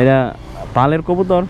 এটা পালের কবুতর।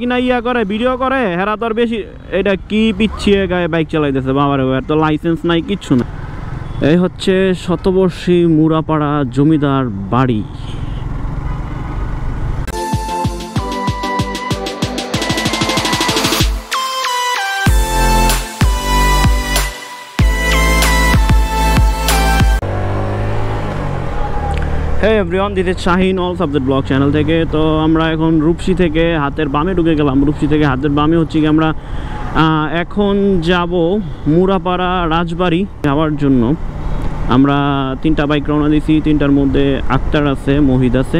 কিনা ইয়া করে ভিডিও করে হেরা তোর বেশি এটা কি পিছিয়ে গায়ে বাইক চালাইতেছে বাবার তো লাইসেন্স নাই কিচ্ছু না এই হচ্ছে শতবর্ষী মুরাপাড়া জমিদার বাড়ি। Hey everyone this is Shahin all subject blog channel থেকে। তো আমরা এখন রূপসী থেকে হাতের বামে ঢুকে গেলাম। রূপসী থেকে হাতের বামে হচ্ছে কি আমরা এখন যাব মুরাপাড়া রাজবাড়ি যাওয়ার জন্য। আমরা তিনটা বাইক রওনা দিয়েছি, তিনটার মধ্যে আক্তার আছে মহিদ আছে,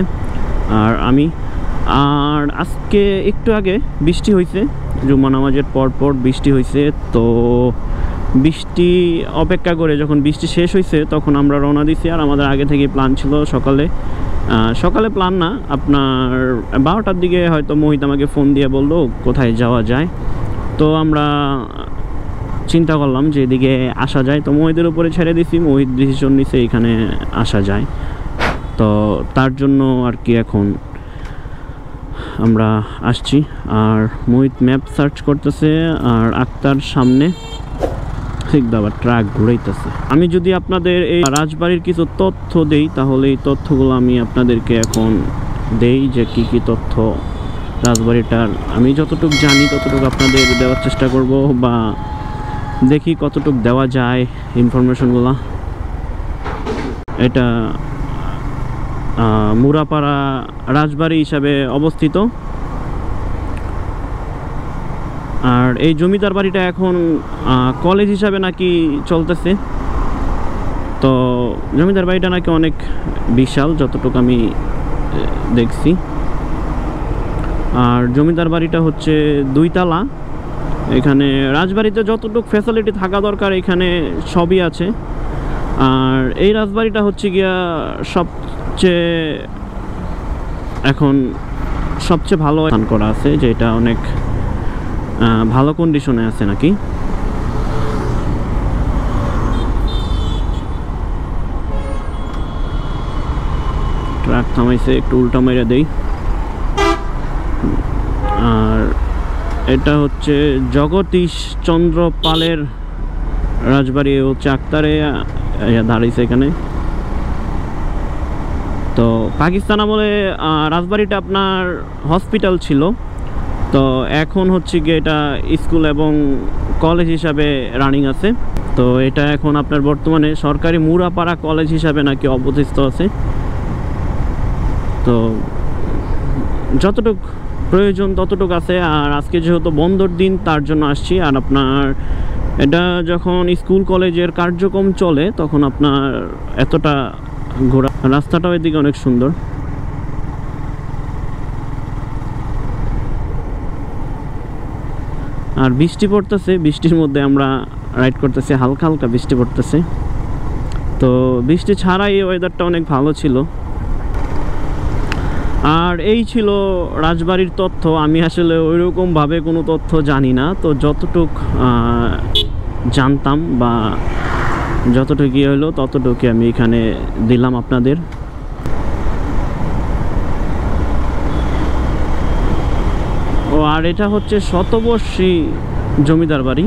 আর আমি। আর আজকে একটু আগে বৃষ্টি হয়েছে জুম্মা নামাজের পর পর বৃষ্টি হয়েছে তো বৃষ্টি অপেক্ষা করে যখন বৃষ্টি শেষ হয়েছে তখন আমরা রওনা দিছি। আর আমাদের আগে থেকে প্ল্যান ছিল সকালে। সকালে প্ল্যান না, আপনার বারোটার দিকে হয়তো মোহিত আমাকে ফোন দিয়ে বলল, কোথায় যাওয়া যায়? তো আমরা চিন্তা করলাম যে এদিকে আসা যায়। তো মোহিতের উপরে ছেড়ে দিছি, মোহিত ডিসিশন নিছে এখানে আসা যায়। তো তার জন্য আর কি এখন আমরা আসছি। আর মোহিত ম্যাপ সার্চ করতেছে, আর আক্তার সামনে। ঠিক দাবার ট্রাক ঘুরাইতেছে। আমি যদি আপনাদের এই রাজবাড়ির কিছু তথ্য দেই, তাহলে এই তথ্যগুলো আমি আপনাদেরকে এখন দেই যে কি কি তথ্য রাজবাড়িটার। আমি যতটুকু জানি, ততটুকু আপনাদের দেওয়ার চেষ্টা করব বা দেখি কতটুকু দেওয়া যায় ইনফরমেশনগুলো। এটা মুরাপাড়া রাজবাড়ি হিসাবে অবস্থিত। আর এই জমিদার বাড়িটা এখন কলেজ হিসাবে নাকি চলতেছে। তো জমিদার বাড়িটা নাকি অনেক বিশাল, যতটুকু আমি দেখছি। আর জমিদার বাড়িটা হচ্ছে দুইতলা। এখানে রাজবাড়িতে যতটুকু ফ্যাসিলিটি থাকা দরকার, এখানে সবই আছে। আর এই রাজবাড়িটা হচ্ছে গিয়া সবচেয়ে, এখন সবচেয়ে ভালো করা আছে, যেটা অনেক ভালো কন্ডিশনে আছে নাকি? ট্রাক থামাইছে, একটু উল্টা মেরে দেই। আর এটা হচ্ছে জগদীশ চন্দ্র পালের রাজবাড়ি হচ্ছে আক্তারে দাঁড়িয়েছে এখানে। তো পাকিস্তান আমলে রাজবাড়িটা আপনার হসপিটাল ছিল। তো এখন হচ্ছে গিয়ে এটা স্কুল এবং কলেজ হিসাবে রানিং আছে। তো এটা এখন আপনার বর্তমানে সরকারি মুরাপাড়া কলেজ হিসাবে নাকি অবস্থিত আছে। তো যতটুক প্রয়োজন ততটুক আছে, আর আজকে যেহেতু বন্ধর দিন, তার জন্য আসছি। আর আপনার এটা যখন স্কুল, কলেজের কার্যক্রম চলে, তখন আপনার এতটা ঘোরা রাস্তাটাও এদিকে অনেক সুন্দর। আর বৃষ্টি পড়তেছে, বৃষ্টির মধ্যে আমরা রাইড করতেছি, হালকা হালকা বৃষ্টি পড়তেছে। তো বৃষ্টি ছাড়াই ওয়েদারটা অনেক ভালো ছিল। আর এই ছিল রাজবাড়ির তথ্য। আমি আসলে ওইরকমভাবে কোনো তথ্য জানি না। তো যতটুক জানতাম বা যতটুকু ইয়ে হলো ততটুকু আমি এখানে দিলাম আপনাদের। আর এটা হচ্ছে শতবর্ষী জমিদার বাড়ি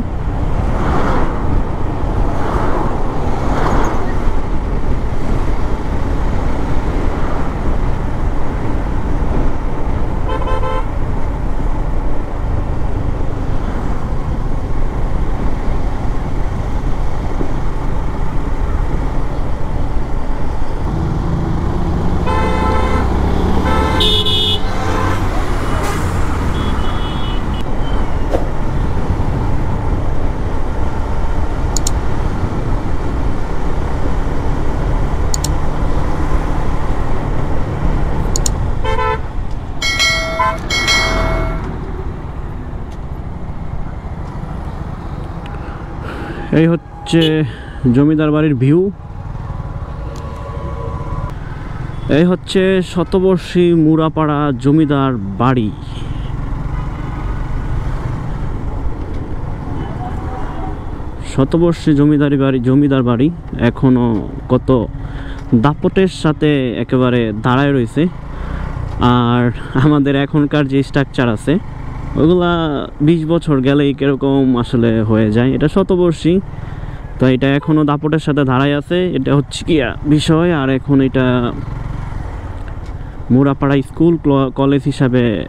এই হচ্ছে জমিদার বাড়ির ভিউ। এই হচ্ছে শতবর্ষী মুরাপাড়া জমিদার বাড়ি। শতবর্ষী জমিদারি বাড়ি জমিদার বাড়ি এখনও কত দাপটের সাথে একেবারে দাঁড়ায় রয়েছে। আর আমাদের এখনকার যে স্ট্রাকচার আছে, ওগুলা বিশ বছর গেলেই কীরকম আসলে হয়ে যায়। এটা শতবর্ষী তো এটা এখনও দাপটের সাথে দাঁড়ায় আছে। এটা হচ্ছে কি বিষয়, আর এখন এটা মুরাপাড়া স্কুল ক্ল- কলেজ হিসাবে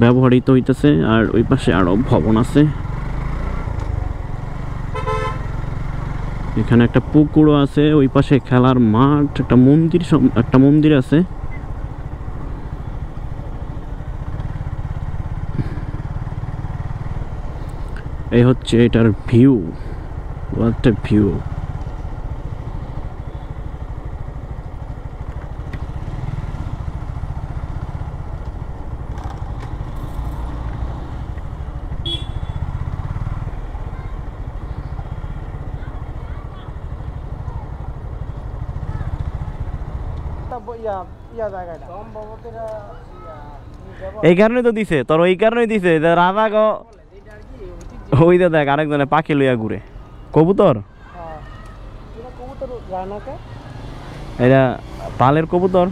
ব্যবহৃত হইতেছে, আর ওই পাশে আরও ভবন আছে। এখানে একটা পুকুরও আছে, ওই পাশে খেলার মাঠ, একটা মন্দির একটা মন্দির আছে। এই হচ্ছে এটার ভিউ। একটা ভিউ এই কারণে তো দিছে, তোর ওই কারণে দিছে রাজা গ ওই দেখ, আরেকজনে পাখি লইয়া ঘুরে। কবুতর? এটা পালের কবুতর?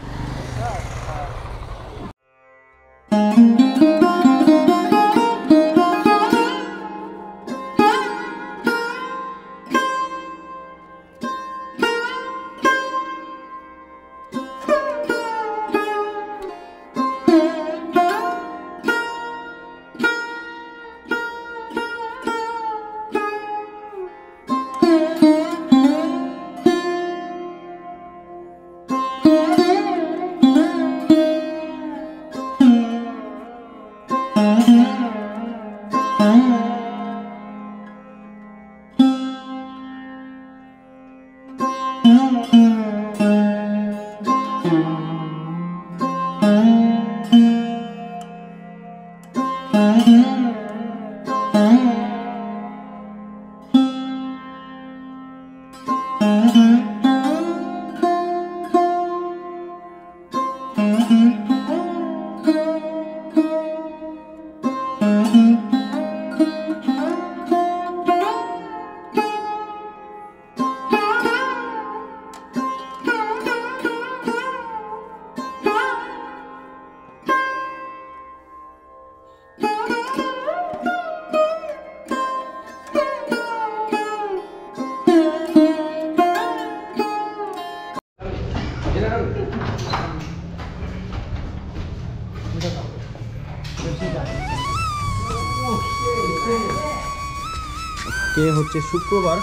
কে হচ্ছে শুক্রবার?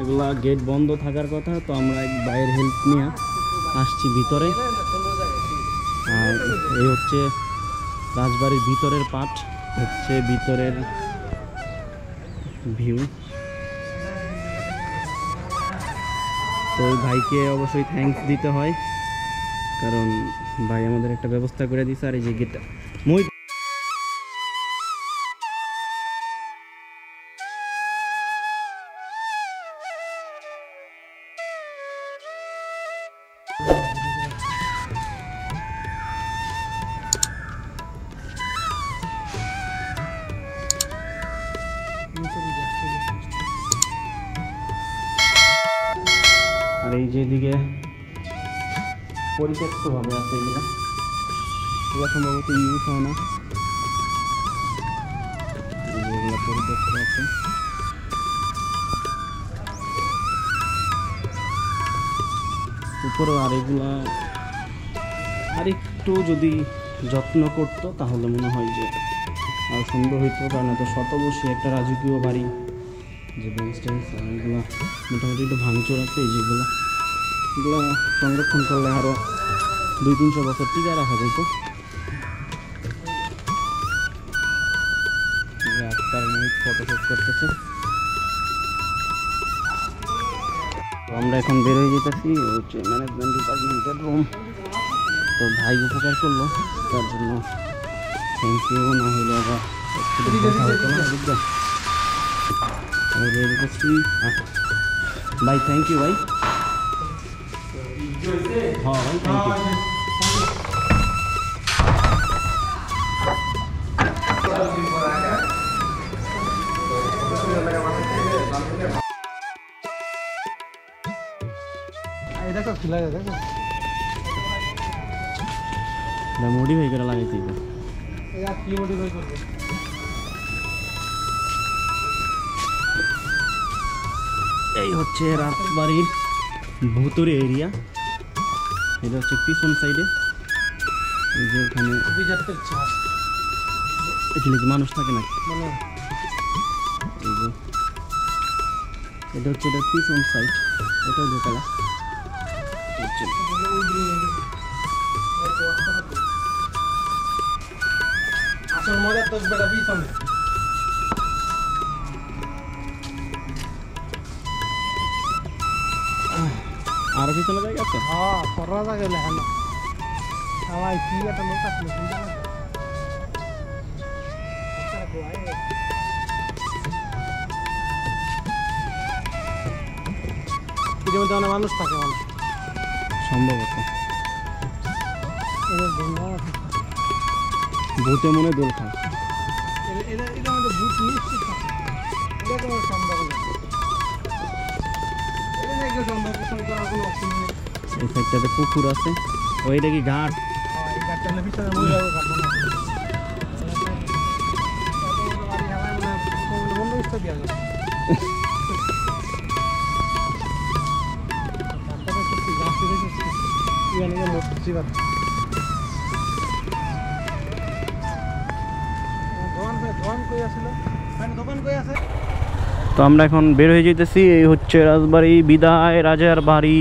এগুলা গেট বন্ধ থাকার কথা, তো আমরা এক বাইরের হেল্প নিয়ে আসছি ভিতরে। আর এই হচ্ছে রাজবাড়ির ভিতরের পাট, হচ্ছে ভিতরের ভিউ তো ভাইকে অবশ্যই থ্যাঙ্কস দিতে হয়, কারণ ভাই আমাদের একটা ব্যবস্থা করে দিছে আর এই যে গেটটা আর এই যে এদিকে পরিত্যক্তভাবে আছে এগুলো এগুলো সম্ভবত ইউজ হয় না। এগুলো পরিত্যক্ত আছে। উপরেও আর এগুলা আর একটু যদি যত্ন করতো, তাহলে মনে হয় যে আর সুন্দর হইতো। কারণ এত শতবর্ষী একটা রাজকীয় বাড়ি, যে বেঞ্চ এগুলো মোটামুটি একটু ভাঙচুর আছে, এই যেগুলো। এগুলো সংরক্ষণ করলে আরও দুই তিনশো বছর টিকে রাখা যেত। মোহিত ফটোশুট করতেছে। তো আমরা এখন বের হয়ে যেতেছি হচ্ছে ম্যানেজমেন্ট ডিপার্টমেন্টের রুম তো ভাই উপকার করল, তার জন্য থ্যাংক ইউ না হলে আবার ভাই থ্যাংক ইউ ভাই। হ্যাঁ ভাই থ্যাংক ইউ একটা খিলা যায় দেখো মডিফাই করে লাগাইছি এটা। এই আর কি মডিফাই করবে এই হচ্ছে রাজবাড়ির ভুতুরে এরিয়া এটা হচ্ছে পিছন সাইডে এই যে এখানে বিজাতের চাষ এখানে কি মানুষ থাকে নাকি মানে এই যে এটা হচ্ছে এটা পিছন সাইড এটাও দোতলা হচ্ছে আসল মজা তো বেটা পিছনে আরও পিছনে জায়গা আছে? হ্যাঁ সরা জায়গা লেখানো আমার কি একটা লোক আসলো চিন্তা না। মধ্যে অনেক মানুষ থাকে অনেক সম্ভবত। ভূতে মনে দোল খায়। এই সাইডটাতে পুকুর আছে। ওইটা কি ঘাট হ্যাঁ, আছে। তো আমরা এখন বের হয়ে যেতেছি এই হচ্ছে রাজবাড়ি বিদায় রাজার বাড়ি।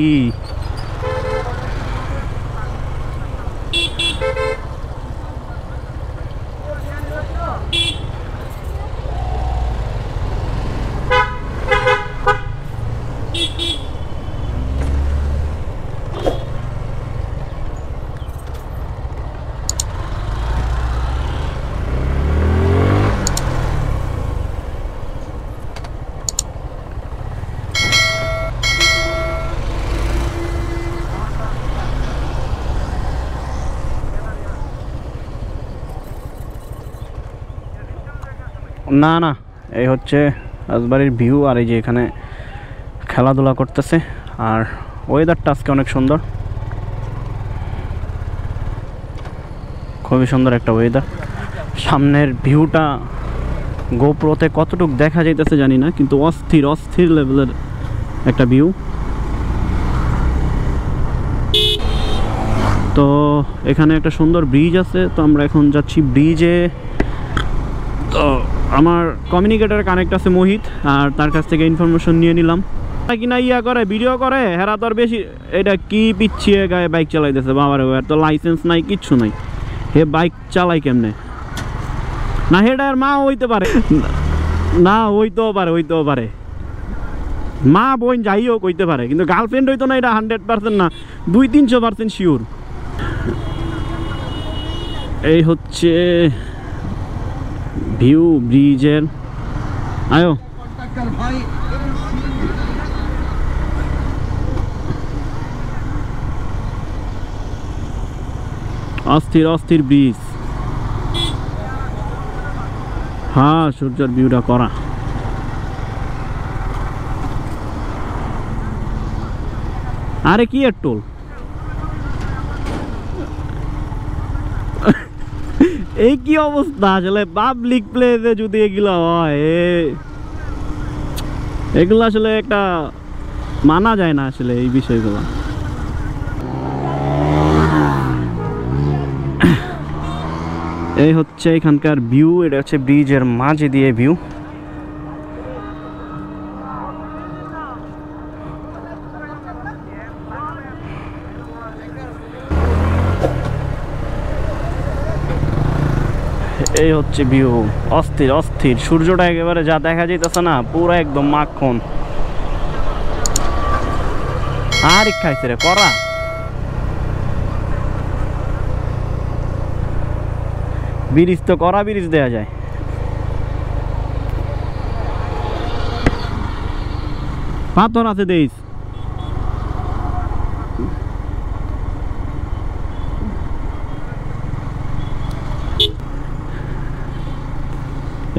না না, এই হচ্ছে রাজবাড়ির ভিউ আর এই যে এখানে খেলাধুলা করতেছে। আর ওয়েদারটা আজকে অনেক সুন্দর। খুবই সুন্দর একটা ওয়েদার সামনের ভিউটা গোপ্রোতে কতটুক দেখা যাইতেছে জানি না, কিন্তু অস্থির অস্থির লেভেলের একটা ভিউ তো এখানে একটা সুন্দর ব্রিজ আছে। তো আমরা এখন যাচ্ছি ব্রিজে আমার কমিউনিকেটার কানেক্ট আছে মোহিত, আর তার কাছ থেকে ইনফরমেশন নিয়ে নিলাম। কিনা ইয়া করে ভিডিও করে? হেরা তোর বেশি এটা কি পিছিয়ে গায়ে বাইক চালাইতেছে? বাবার তো লাইসেন্স নাই, কিচ্ছু নাই। হে বাইক চালাই কেমনে? না হেটা আর মা হইতে পারে। না, হইতেও পারে হইতেও পারে। মা, বোন যাই হোক হইতে পারে, কিন্তু গার্লফ্রেন্ড হইতো না, এটা হান্ড্রেড পার্সেন্ট না। দুই তিনশো পার্সেন্ট শিওর এই হচ্ছে ভিউ ব্রিজের আয়ো। অস্থির অস্থির ব্রিজ। হ্যাঁ সূর্যের ভিউটা করা। আরে কি এর টোল? এই কি অবস্থা? আসলে পাবলিক প্লেসে যদি এগুলো হয় এগুলো আসলে একটা মানা যায় না আসলে এই বিষয়গুলো। এই হচ্ছে এখানকার ভিউ এটা হচ্ছে ব্রিজের মাঝে দিয়ে ভিউ এই হচ্ছে ভিউ অস্থির অস্থির। সূর্যটা একেবারে যা দেখা যাইতেছে না, পুরো একদম মাখন। আর খাইছে রে, করা। ব্রিজ তো করা ব্রিজ দেয়া যায়। পাথর আছে দেইস।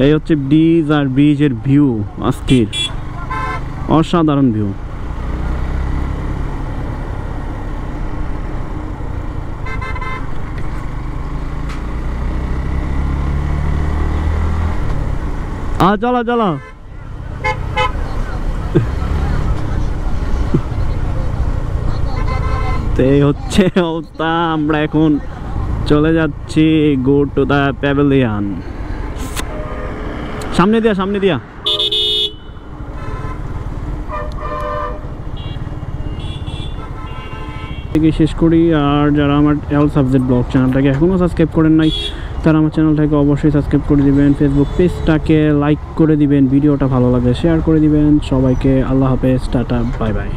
এই হচ্ছে ব্রিজ আর ব্রিজের ভিউ, অস্থির। অসাধারণ ভিউ। আ জ্বালা জ্বালা। এই হচ্ছে অবস্থা। আমরা এখন চলে যাচ্ছি গো টু দ্য প্যাভেলিয়ান। সামনে দিয়া সামনে দিয়া। থেকে শেষ করি, আর যারা আমার এল সাবজেক্ট ব্লগ চ্যানেলটাকে এখনও সাবস্ক্রাইব করেন নাই, তারা আমার চ্যানেলটাকে অবশ্যই সাবস্ক্রাইব করে দিবেন। ফেসবুক পেজটাকে লাইক করে দিবেন, ভিডিওটা ভালো লাগলে শেয়ার করে দিবেন। সবাইকে আল্লাহ হাফেজ, টাটা বাই বাই